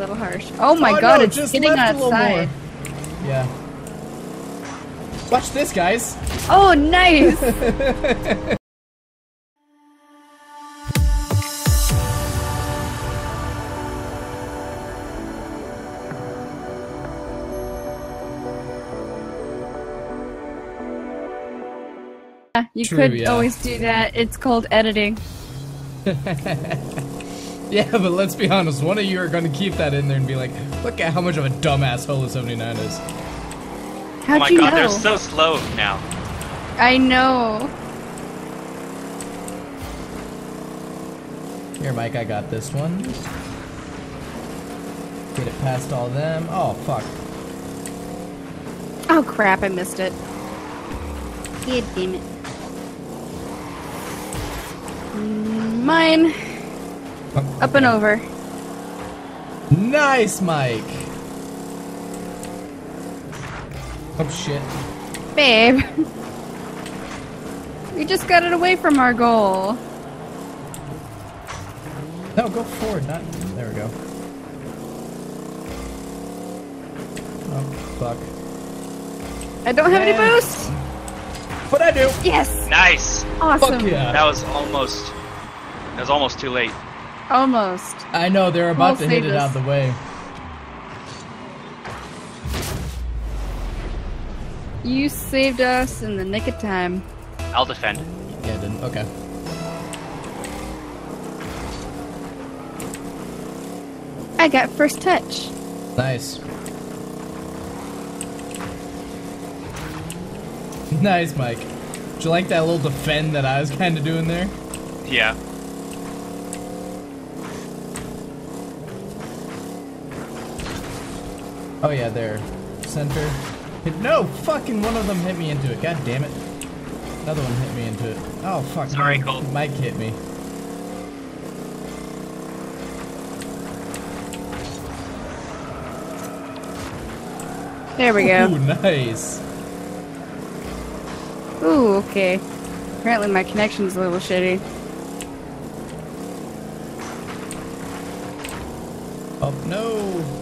little harsh. Oh my Oh, god, no, it's just getting left a little outside. Yeah. Watch this, guys. Oh, nice! you True, could yeah. always do that. It's called editing. Yeah, but let's be honest. One of you are going to keep that in there and be like, "Look at how much of a dumbass Holo 79 is." How'd oh my you god, know? they're so slow now. I know. Here, Mike, I got this one. Get it past all them. Oh, fuck. Oh crap, I missed it. God damn it. Mm, Mine. Up and over. Nice, Mike. Oh shit. Babe. we just got it away from our goal. No, go forward. Not. There we go. Oh fuck. I don't have any Yeah. boost. But I do. Yes. Nice. Awesome. Fuck yeah. That was almost. That was almost too late. Almost. I know they're about We'll to hit save it out of the way. You saved us in the nick of time. I'll defend. Yeah, it. Okay. I got first touch. Nice. Nice, Mike. Did you like that little defend that I was kind of doing there? Yeah. Oh yeah, there. Center. Hit- No, fucking one of them hit me into it. God damn it. Another one hit me into it. Oh fuck. Sorry, Mike, Cole. Mike hit me. There we go. Ooh, nice. Ooh, okay. Apparently my connection's a little shitty. Oh no.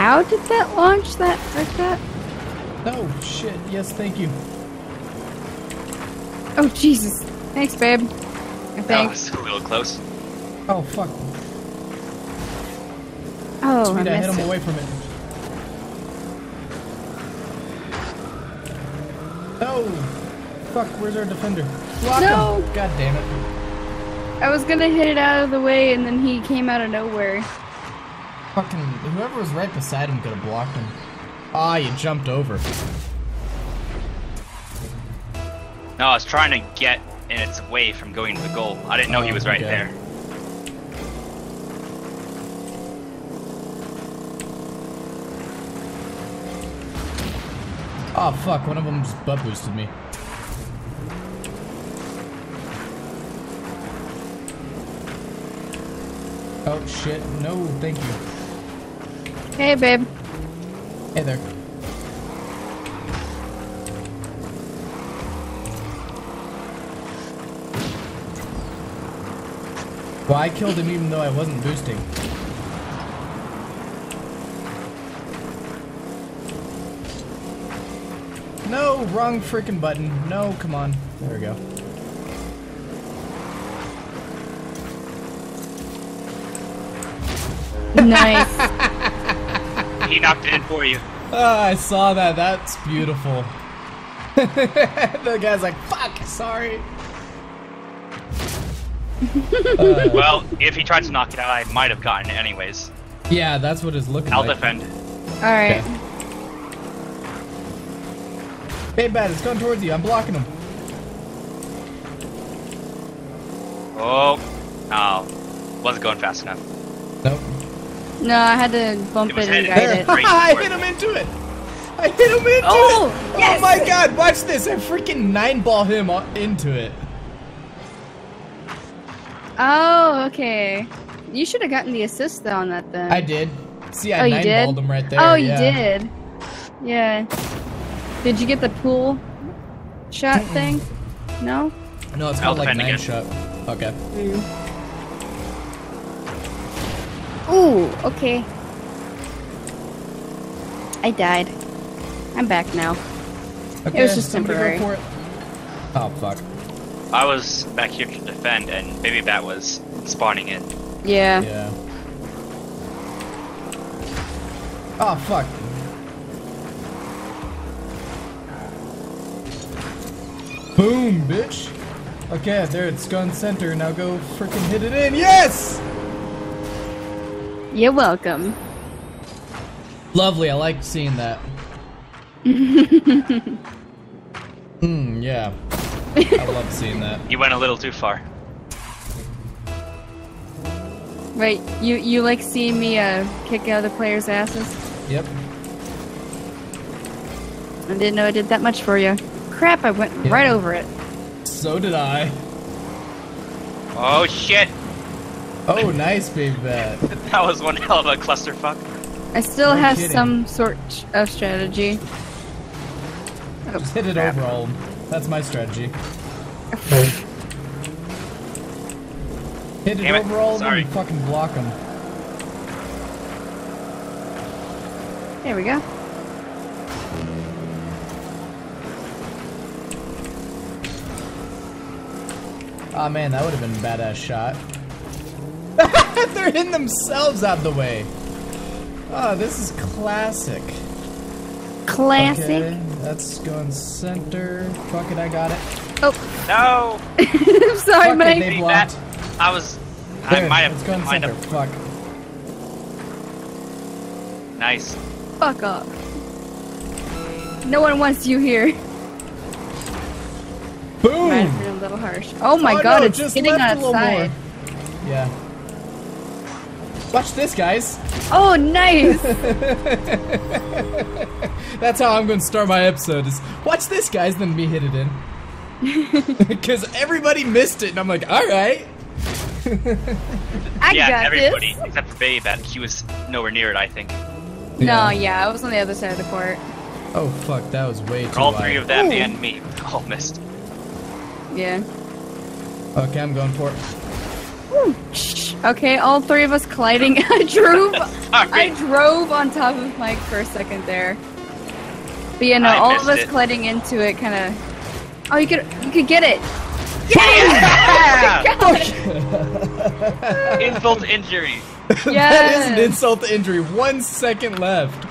How did that launch that like that? No oh, shit. Yes, thank you. Oh Jesus. Thanks, babe. I That think. was a little close. Oh fuck. Oh, I Sweet, I hit missed him it. away from it. No. Fuck. Where's our defender? Block No. him. God damn it. I was gonna hit it out of the way, and then he came out of nowhere. Fucking whoever was right beside him could have blocked him. Ah, you jumped over. No, I was trying to get in its way from going to the goal. I didn't know he Oh, was right okay. there. Oh fuck, one of them just butt boosted me. Oh shit, no, thank you. Hey, babe. Hey there. Well, I killed him even though I wasn't boosting. No, wrong freaking button. No, come on. There we go. Nice. He knocked it in for you. Ah, I saw that. That's beautiful. the guy's like, fuck, sorry. Well, if he tried to knock it out, I might have gotten it anyways. Yeah, that's what it's looking I'll like. defend. All right. Hey, bad, it's coming towards you. I'm blocking him. Oh. Oh. Wasn't going fast enough. Nope. No, I had to bump It it and guide there. it. I hit him into it. I hit him into Oh, it. Oh yes! Oh my god, watch this. I freaking nine ball him o- into it. Oh, okay. You should have gotten the assist though on that then. I did. See, I Oh, you nine did? balled him right there. oh, you yeah. did. Yeah. Did you get the pool shot thing? No. No, it's called like nine again. shot. Okay. Mm. Ooh. Okay. I died. I'm back now. Okay, was just somebody temporary. Go for. Oh fuck. I was back here to defend, and Baby Bat was spawning in. Yeah. Yeah. Oh fuck. Boom, bitch. Okay, there it's gun center. Now go freaking hit it in. Yes! You're welcome. Lovely. I like seeing that. Hmm. Yeah. I love seeing that. You went a little too far. Right, you you like seeing me uh kick other players' asses? Yep. I didn't know I did that much for you. Crap, I went Yeah. right over it. So did I. Oh shit! Oh, nice, baby bat. Uh, that was one hell of a clusterfuck. I still No have kidding. some sort of strategy. Oh, Just hit it crap. over all. That's my strategy. Hit it Damn it, over all of them sorry. and fucking block them. There we go. Oh man, that would have been a badass shot. They're in themselves out of the way. Oh, this is classic. Classic. Okay, that's going center. Fuck it, I got it. Oh, No! I'm sorry, Fuck it, Mike. they Baby blocked. Bat. I was. I There, might it's going have. Might center. have. Fuck. Nice. Fuck off. No one wants you here. Boom! Might have been a little harsh. Oh my Oh, god, no, it's just hitting left on a its little side. more. Yeah. Watch this, guys. Oh, nice! That's how I'm going to start my episode. Is watch this, guys, then me hit it in. Because everybody missed it, and I'm like, all right. I yeah, got everybody this. except for Babe. Bat. He was nowhere near it. I think. No, yeah, I was on the other side of the court. Oh fuck, that was way too All wide. three of them Ooh. and me all missed. Yeah. Okay, I'm going for it. Whew. Shh. Okay, all three of us colliding. I drove. I drove on top of Mike for a second there. But yeah, no, I all of us it. colliding into it, kind of. Oh, you could you could get it. Yeah! God. Insult to injury. that is an insult to injury. One second left.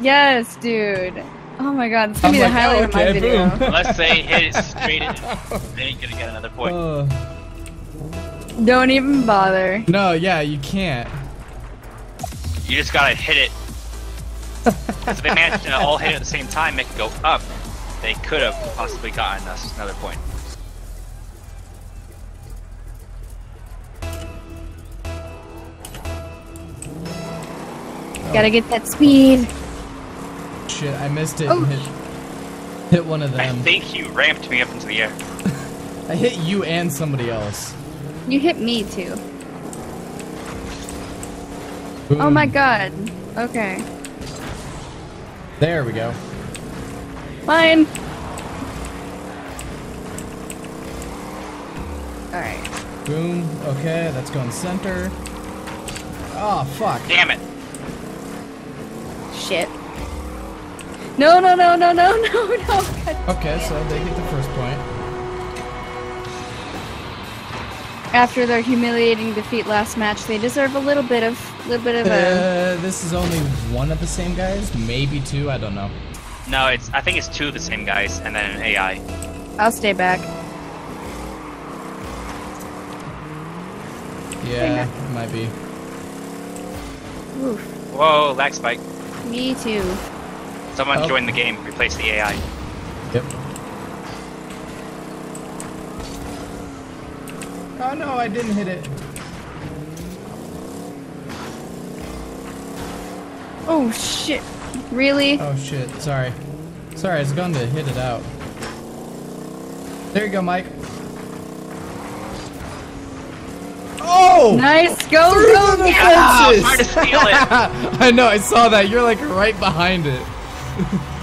Yes, dude. Oh my god, it's gonna I'm be the highlight oh, of my okay, video. boom. Unless they hit it straight in, they ain't gonna get another point. Uh, Don't even bother. no, yeah, you can't. You just gotta hit it. if they managed to all hit it at the same time, make it go up, they could have possibly gotten us another point. Gotta get that speed. Shit, I missed it. Oh. hit, hit one of them. I think you ramped me up into the air. I hit you and somebody else. You hit me too. Boom. Oh my god. Okay. There we go. Fine. Alright. Boom. Okay, that's going center. Oh fuck. Damn it! Shit. No, no, no, no, no, no, no. God. Okay, so they get the first point. After their humiliating defeat last match, they deserve a little bit of, little bit of a. Uh, this is only one of the same guys, maybe two. I don't know. No, it's. I think it's two of the same guys and then an AI. I'll stay back. Yeah, it might be. Oof. Whoa, lag spike. Me too. Someone Oh. joined the game, replaced the AI. Yep. Oh no, I didn't hit it. Oh shit. Really? Oh shit, sorry. Sorry, I was going to hit it out. There you go, Mike. Oh! Nice. Go, Through go, the go. Ah, fences! hard to steal it. I know, I saw that. You're like right behind it.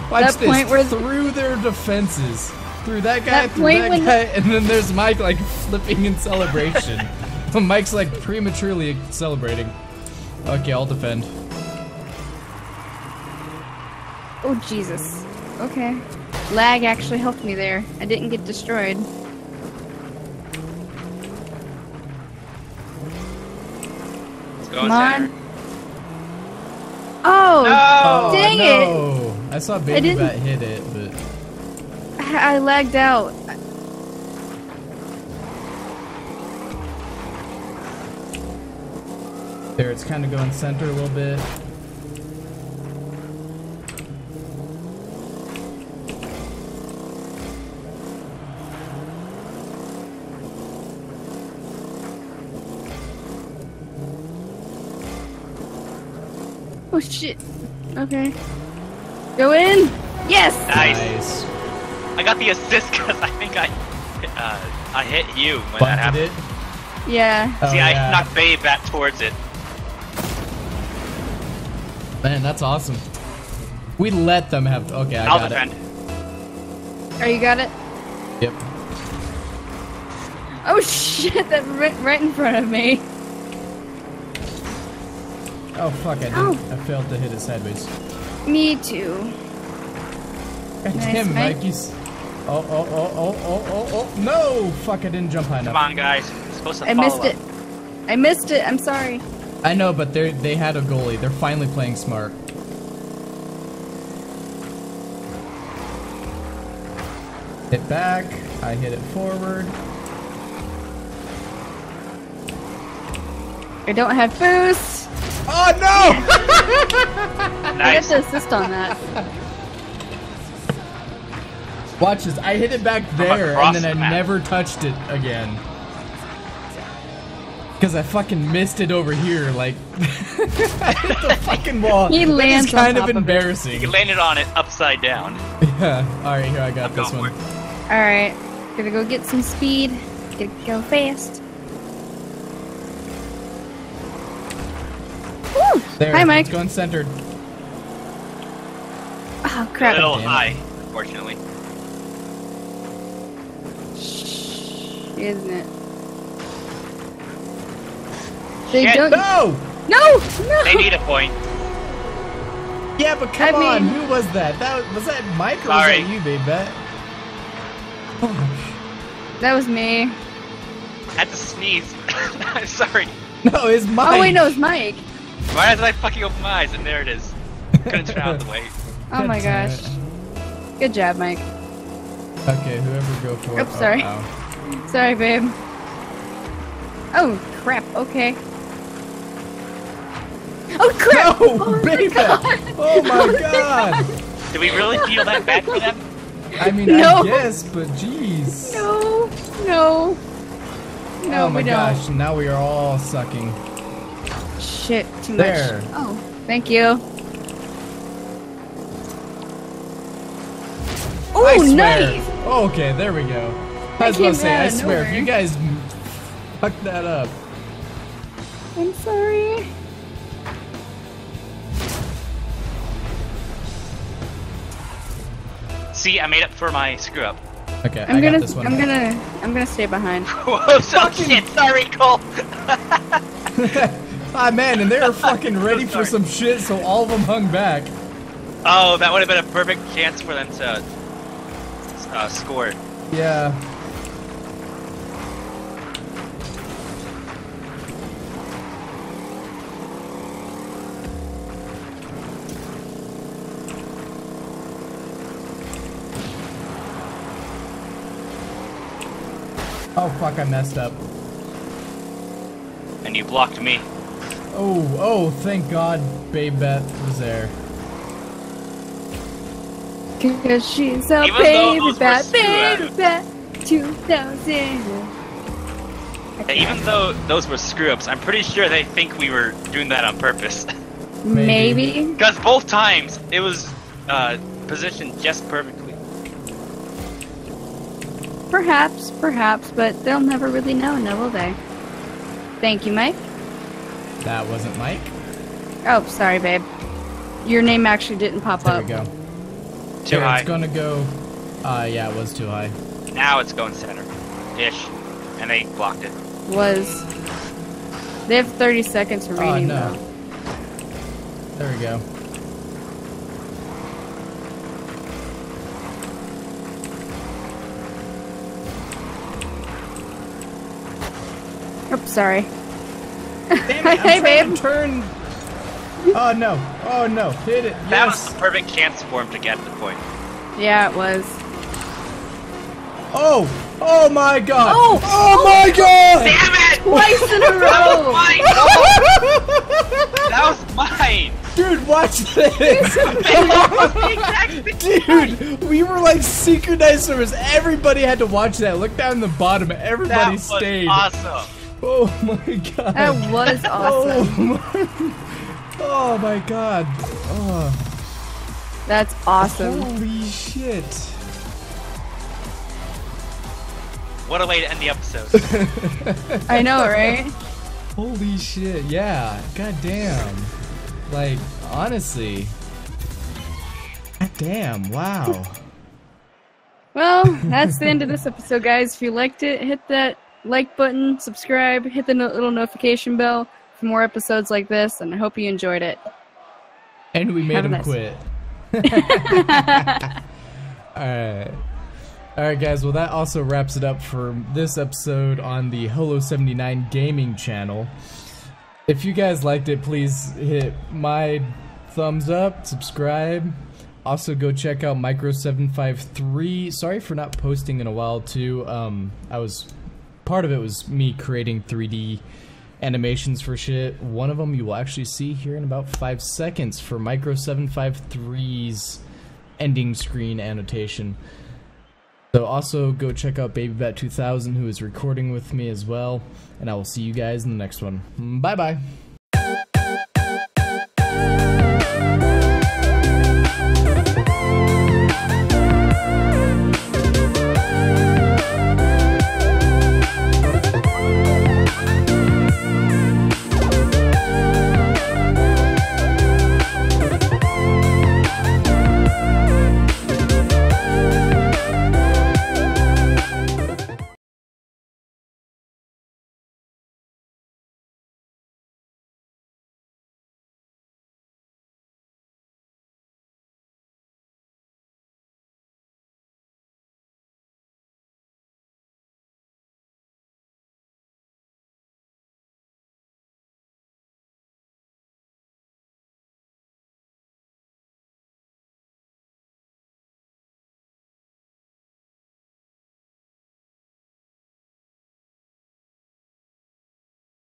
Watch That this. point where- through their defenses. Through that guy, That through that when- guy, and then there's Mike like flipping in celebration. Mike's like prematurely celebrating. Okay, I'll defend. Oh, Jesus. Okay. Lag actually helped me there. I didn't get destroyed. Let's go Come center. on. Oh, No! dang it. no. I saw Baby didn't- Bat hit it, but I I lagged out. there it's kind of going center a little bit. Oh, shit. Okay. Go in. Yes. Nice. Nice. I got the assist because I think I, uh, I hit you when that happened. it. Yeah. Oh, See, yeah. I knocked Babe back towards it. Man, that's awesome. We let them have. Okay, I I'll got defend. Oh, you got it? it. Yep. Oh, shit. That right, right in front of me. Oh fuck! I didn't. Ow. I failed to hit it sideways. Me too. God Nice, damn, Mike. Mikey's. Oh, oh oh oh oh oh oh oh! No! Fuck! I didn't jump high enough. Come on, guys. You're supposed to I follow missed it. I missed it. I'm sorry. I know, but they they had a goalie. They're finally playing smart. Hit back. I hit it forward. I don't have boost. Oh no! nice. I Nice. got to assist on that. Watch this. I hit it back there, and then I the never touched it again. Because I fucking missed it over here. Like, I hit the fucking wall. He That is lands on kind of top of embarrassing. You landed on it upside down. Yeah. All right, here I got I'm this one. All right. Gonna go get some speed. Gotta go fast. Woo! There. Hi, Mike. It's going centered. Oh crap. A little high, unfortunately. Isn't it? They Shit. don't. No! No! No! They need a point. Yeah, but come I on. mean- Who was that? That was that Mike or Sorry. was that you, babe? Bet. That was me. had to sneeze. I'm sorry. No, it's Mike. Oh wait, no, it's Mike. Why did I fucking open my eyes? And there it is. Couldn't turn out the way. Oh my gosh. Good job, Mike. Okay, whoever go for it. Oops, sorry. ow. Sorry, babe. Oh crap. Okay. Oh crap! No, oh, my baby! God. Oh my oh god! Did we really feel that bad for them? I mean, No. I guess, but jeez. No, no, no, oh my we don't. Now we are all sucking. Shit, too There. much. Oh, thank you. Oh, nice! Oh, okay, there we go. I was came about to say, I of swear, if you guys fucked that up. I'm sorry. See, I made up for my screw up. Okay, I'm I gonna, got this one. I'm gonna, I'm gonna stay behind. Whoa, so shit. Sorry, Cole. ah man, and they were fucking ready for some shit, so all of them hung back. Oh, that would have been a perfect chance for them to uh, score. Yeah. Oh fuck, I messed up. And you blocked me. Oh, oh, thank God Babe Bet was there. Cause she's a Even though baby those were bat, baby ups. bat, 2000. And even though those were screw ups, I'm pretty sure they think we were doing that on purpose. Maybe. Maybe. Because both times it was uh, positioned just perfectly. Perhaps, perhaps, but they'll never really know, now will they? Thank you, Mike. That wasn't Mike. Oh, sorry, babe. Your name actually didn't pop There up. we go. Too high. It's gonna go. Uh, yeah, it was too high. Now it's going center, ish, and they blocked it. Was. They have 30 seconds for oh, reading. Uh, no. Though. There we go. Oops, sorry. Damn it, hey, babe. turn Oh no! Oh no! Hit it! That Yes! was the perfect chance for him to get the point. Yeah, it was. Oh! Oh my god! Oh! Oh my oh. god! Damn it! Twice in a That was row! mine! That was mine! Dude, watch this! Dude, we were like synchronized service. Everybody had to watch that. Look down the bottom. Everybody That was stayed. awesome. Oh my god. That was oh, awesome. Oh my, oh my god. Oh, That's awesome. holy shit. What a way to end the episode. I know, right? Holy shit. Yeah. God damn. Like, honestly. God damn. Wow. Well, that's the end of this episode, guys. If you liked it, hit that like button, subscribe, hit the no- little notification bell for more episodes like this, and I hope you enjoyed it. And we made Have a him nice- quit. Alright. Alright, guys. Well, that also wraps it up for this episode on the Holo 79 gaming channel. If you guys liked it, please hit my thumbs up, subscribe. Also, go check out Micro753. Sorry for not posting in a while, too. Um, I was. Part of it was me creating 3D animations for shit. One of them you will actually see here in about five seconds for Micro 753's ending screen annotation. So also go check out BabyBat2000 who is recording with me as well, and I will see you guys in the next one. Bye bye.